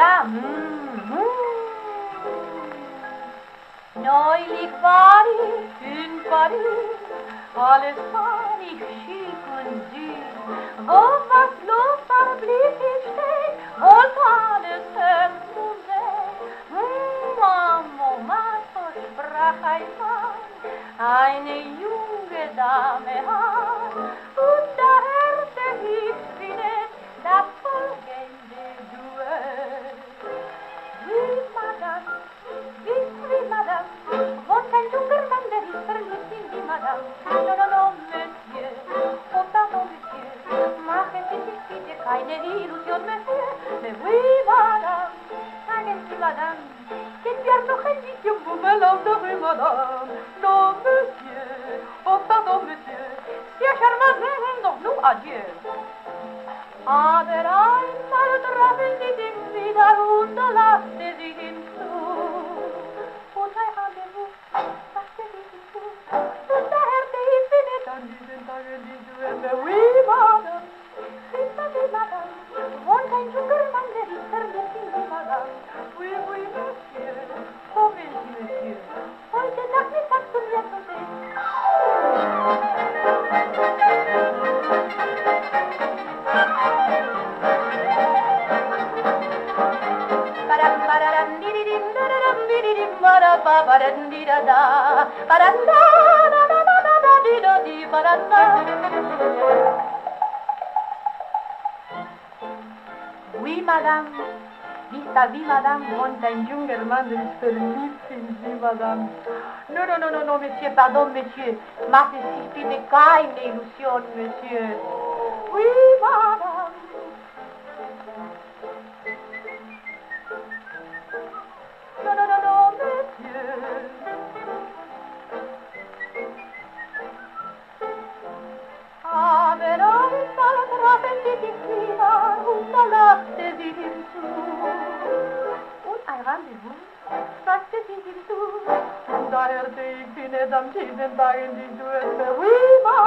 la. Mm, mm. Noi ligvarii în Paris, ale saric și gândiri, Vă fac lupta plitiște, voltane să-mi frunze. Mamă, masă, sprachai fan, eine junge Dame, hai, une ilusión me fui, me fui, madame. Agenti, madame, qué tierno gentillo, vous me l'endorez, madame. Non, monsieur, oh, pardon, monsieur, si a charmant, non, nous, adieu. Aber einmal trafen sie sich wieder und da lachte sie Oui, madame. Madame. Madame. No, no, no, no, no, monsieur, pardon, monsieur. Más de cae ilusión, monsieur. Oui, madame. Hollywood, practicing his tools. Dar el te ignedam cine da gândindu-e pe uima.